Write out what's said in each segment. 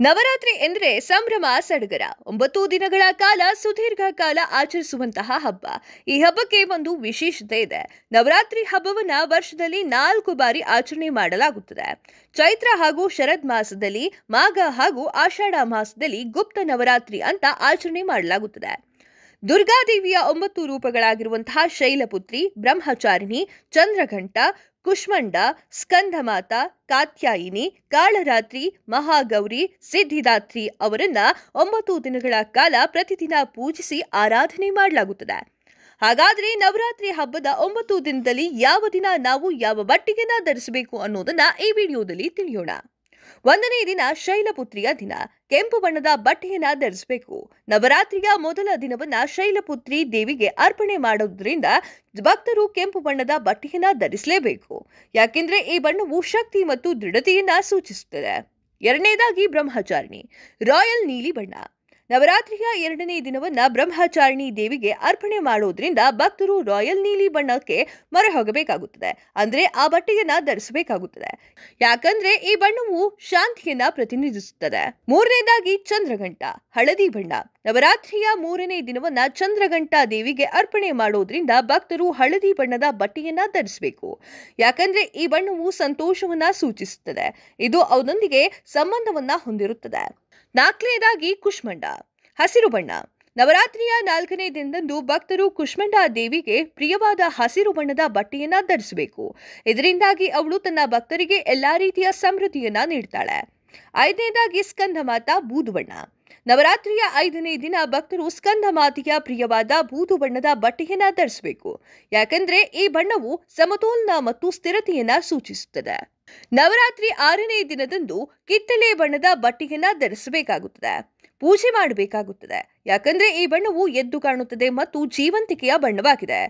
ನವರಾತ್ರಿ ಎಂದರೆ ಸಂಭ್ರಮ ಸಡಗರ. ಒಂಬತ್ತು ದಿನಗಳ ಕಾಲ ಸುದೀರ್ಘ ಕಾಲ ಆಚರಿಸುವಂತಹ ಹಬ್ಬ. ಈ ಹಬ್ಬಕ್ಕೆ ಒಂದು ವಿಶೇಷತೆ ಇದೆ. ನವರಾತ್ರಿ ಹಬ್ಬವನ್ನ ವರ್ಷದಲ್ಲಿ ನಾಲ್ಕು ಬಾರಿ ಆಚರಣೆ ಮಾಡಲಾಗುತ್ತದೆ. ಚೈತ್ರ ಹಾಗೂ ಶರದ್ ಮಾಸದಲ್ಲಿ, ಮಾಘ ಹಾಗೂ ಆಷಾಢ ಮಾಸದಲ್ಲಿ ಗುಪ್ತ ನವರಾತ್ರಿ ಅಂತ ಆಚರಣೆ ಮಾಡಲಾಗುತ್ತದೆ. ದುರ್ಗಾದೇವಿಯ ಒಂಬತ್ತು ರೂಪಗಳಾಗಿರುವಂತಹ ಶೈಲಪುತ್ರಿ, ಬ್ರಹ್ಮಚಾರಿಣಿ, ಚಂದ್ರಘಂಟ ಕುಷ್ಮಂಡ ಸ್ಕಂದಮಾತ ಕಾತ್ಯಾಯಿನಿ, ಕಾಳರಾತ್ರಿ, ಮಹಾಗೌರಿ, ಸಿದ್ಧಿದಾತ್ರಿ ಅವರನ್ನ ಒಂಬತ್ತು ದಿನಗಳ ಕಾಲ ಪ್ರತಿದಿನ ಪೂಜಿಸಿ ಆರಾಧನೆ ಮಾಡಲಾಗುತ್ತದೆ. ಹಾಗಾದ್ರೆ ನವರಾತ್ರಿ ಹಬ್ಬದ ಒಂಬತ್ತು ದಿನದಲ್ಲಿ ಯಾವ ದಿನ ನಾವು ಯಾವ ಬಟ್ಟಿಗೆನ ಧರಿಸಬೇಕು ಅನ್ನೋದನ್ನ ಈ ವಿಡಿಯೋದಲ್ಲಿ ತಿಳಿಯೋಣ. ಒಂದನೇ ದಿನ ಶೈಲಪುತ್ರಿಯ ದಿನ. ಕೆಂಪು ಬಣ್ಣದ ಬಟ್ಟೆಯನ್ನ ಧರಿಸಬೇಕು. ನವರಾತ್ರಿಯ ಮೊದಲ ದಿನವನ್ನ ಶೈಲಪುತ್ರಿ ದೇವಿಗೆ ಅರ್ಪಣೆ ಮಾಡೋದ್ರಿಂದ ಭಕ್ತರು ಕೆಂಪು ಬಣ್ಣದ ಬಟ್ಟೆಯನ್ನ ಧರಿಸಲೇಬೇಕು. ಯಾಕೆಂದ್ರೆ ಈ ಬಣ್ಣವು ಶಕ್ತಿ ಮತ್ತು ದೃಢತೆಯನ್ನ ಸೂಚಿಸುತ್ತದೆ. ಎರಡನೇದಾಗಿ ಬ್ರಹ್ಮಚಾರಿಣಿ. ರಾಯಲ್ ನೀಲಿ ಬಣ್ಣ. ನವರಾತ್ರಿಯ ಎರಡನೇ ದಿನವನ್ನ ಬ್ರಹ್ಮಚಾರಿಣಿ ದೇವಿಗೆ ಅರ್ಪಣೆ ಮಾಡೋದ್ರಿಂದ ಭಕ್ತರು ರಾಯಲ್ ನೀಲಿ ಬಣ್ಣಕ್ಕೆ ಮೊರೆ ಹೋಗಬೇಕಾಗುತ್ತದೆ ಅಂದ್ರೆ ಆ ಬಟ್ಟೆಯನ್ನ ಧರಿಸಬೇಕಾಗುತ್ತದೆ. ಯಾಕಂದ್ರೆ ಈ ಬಣ್ಣವು ಶಾಂತಿಯನ್ನ ಪ್ರತಿನಿಧಿಸುತ್ತದೆ. ಮೂರನೇದಾಗಿ ಚಂದ್ರಘಂಟ, ಹಳದಿ ಬಣ್ಣ. ನವರಾತ್ರಿಯ ಮೂರನೇ ದಿನವನ್ನ ಚಂದ್ರಘಂಟಾ ದೇವಿಗೆ ಅರ್ಪಣೆ ಮಾಡೋದ್ರಿಂದ ಭಕ್ತರು ಹಳದಿ ಬಣ್ಣದ ಬಟ್ಟೆಯನ್ನ ಧರಿಸಬೇಕು. ಯಾಕಂದ್ರೆ ಈ ಬಣ್ಣವು ಸಂತೋಷವನ್ನ ಸೂಚಿಸುತ್ತದೆ. ಇದು ಅವನೊಂದಿಗೆ ಸಂಬಂಧವನ್ನ ಹೊಂದಿರುತ್ತದೆ. ನಾಲ್ಕನೇದಾಗಿ ಕುಷ್ಮಂಡ. ಹಸಿರು ಬಣ್ಣ. ನವರಾತ್ರಿಯ ನಾಲ್ಕನೇ ದಿನದಂದು ಭಕ್ತರು ಕುಷ್ಮಂಡ ದೇವಿಗೆ ಪ್ರಿಯವಾದ ಹಸಿರು ಬಣ್ಣದ ಬಟ್ಟೆಯನ್ನ ಧರಿಸಬೇಕು. ಇದರಿಂದಾಗಿ ಅವಳು ತನ್ನ ಭಕ್ತರಿಗೆ ಎಲ್ಲಾ ರೀತಿಯ ಸಮೃದ್ಧಿಯನ್ನ ನೀಡ್ತಾಳೆ. ಐದನೇದಾಗಿ ಸ್ಕಂದ ಮಾತಾ ಬೂದು ಬಣ್ಣ. ನವರಾತ್ರಿಯ ಐದನೇ ದಿನ ಭಕ್ತರು ಸ್ಕಂದ ಮಾತೆಯ ಪ್ರಿಯವಾದ ಬೂದು ಬಣ್ಣದ ಬಟ್ಟೆಯನ್ನ ಧರಿಸಬೇಕು. ಯಾಕಂದ್ರೆ ಈ ಬಣ್ಣವು ಸಮತೋಲನ ಮತ್ತು ಸ್ಥಿರತೆಯನ್ನ ಸೂಚಿಸುತ್ತದೆ. ನವರಾತ್ರಿ ಆರನೇ ದಿನದಂದು ಕಿತ್ತಳೆ ಬಣ್ಣದ ಬಟ್ಟೆಯನ್ನ ಧರಿಸಬೇಕಾಗುತ್ತದೆ. ಪೂಜೆ ಮಾಡಬೇಕಾಗುತ್ತದೆ. ಯಾಕಂದ್ರೆ ಈ ಬಣ್ಣವು ಎದ್ದು ಕಾಣುತ್ತದೆ ಮತ್ತು ಜೀವಂತಿಕೆಯ ಬಣ್ಣವಾಗಿದೆ.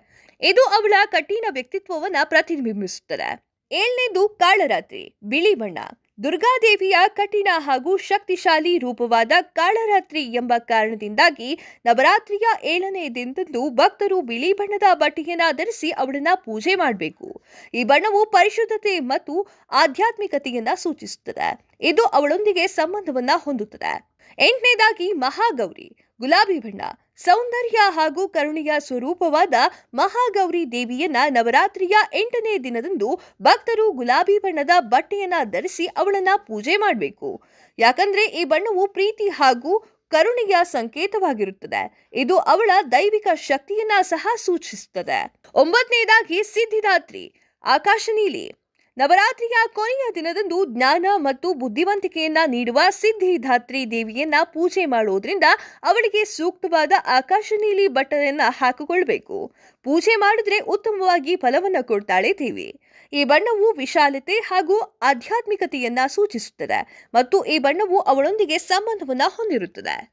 ಇದು ಅವಳ ಕಠಿಣ ವ್ಯಕ್ತಿತ್ವವನ್ನ ಪ್ರತಿಬಿಂಬಿಸುತ್ತದೆ. ಏಳನೇದು ಕಾಳರಾತ್ರಿ, ಬಿಳಿ ಬಣ್ಣ. ದುರ್ಗಾದೇವಿಯ ಕಠಿಣ ಹಾಗೂ ಶಕ್ತಿಶಾಲಿ ರೂಪವಾದ ಕಾಳರಾತ್ರಿ ಎಂಬ ಕಾರಣದಿಂದಾಗಿ ನವರಾತ್ರಿಯ ಏಳನೇ ದಿನದಂದು ಭಕ್ತರು ಬಿಳಿ ಬಣ್ಣದ ಬಟ್ಟೆಯನ್ನ ಧರಿಸಿ ಅವಳನ್ನ ಪೂಜೆ ಮಾಡಬೇಕು. ಈ ಬಣ್ಣವು ಪರಿಶುದ್ಧತೆ ಮತ್ತು ಆಧ್ಯಾತ್ಮಿಕತೆಯನ್ನ ಸೂಚಿಸುತ್ತದೆ. ಇದು ಅವಳೊಂದಿಗೆ ಸಂಬಂಧವನ್ನ ಹೊಂದುತ್ತದೆ. ಎಂಟನೇದಾಗಿ ಮಹಾಗೌರಿ, ಗುಲಾಬಿ ಬಣ್ಣ, ಸೌಂದರ್ಯ ಹಾಗೂ ಕರುಣೆಯ ಸ್ವರೂಪವಾದ ಮಹಾಗೌರಿ ದೇವಿಯನ್ನ ನವರಾತ್ರಿಯ ಎಂಟನೇ ದಿನದಂದು ಭಕ್ತರು ಗುಲಾಬಿ ಬಣ್ಣದ ಬಟ್ಟೆಯನ್ನ ಧರಿಸಿ ಅವಳನ್ನ ಪೂಜೆ ಮಾಡಬೇಕು. ಯಾಕಂದ್ರೆ ಈ ಬಣ್ಣವು ಪ್ರೀತಿ ಹಾಗೂ ಕರುಣೆಯ ಸಂಕೇತವಾಗಿರುತ್ತದೆ. ಇದು ಅವಳ ದೈವಿಕ ಶಕ್ತಿಯನ್ನ ಸಹ ಸೂಚಿಸುತ್ತದೆ. ಒಂಬತ್ತನೇದಾಗಿ ಸಿದ್ಧಿದಾತ್ರಿ, ಆಕಾಶ ನೀಲಿ. ನವರಾತ್ರಿಯ ಕೊನೆಯ ದಿನದಂದು ಜ್ಞಾನ ಮತ್ತು ಬುದ್ಧಿವಂತಿಕೆಯನ್ನ ನೀಡುವ ಸಿದ್ಧಿಧಾತ್ರಿ ದೇವಿಯನ್ನ ಪೂಜೆ ಮಾಡುವುದರಿಂದ ಅವಳಿಗೆ ಸೂಕ್ತವಾದ ಆಕಾಶ ನೀಲಿ ಬಟ್ಟೆಯನ್ನ ಹಾಕಿಕೊಳ್ಬೇಕು. ಪೂಜೆ ಮಾಡಿದ್ರೆ ಉತ್ತಮವಾಗಿ ಫಲವನ್ನ ಕೊಡ್ತಾಳೆ ದೇವಿ. ಈ ಬಣ್ಣವು ವಿಶಾಲತೆ ಹಾಗೂ ಆಧ್ಯಾತ್ಮಿಕತೆಯನ್ನ ಸೂಚಿಸುತ್ತದೆ ಮತ್ತು ಈ ಬಣ್ಣವು ಅವಳೊಂದಿಗೆ ಸಂಬಂಧವನ್ನ ಹೊಂದಿರುತ್ತದೆ.